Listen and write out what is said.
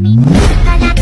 みから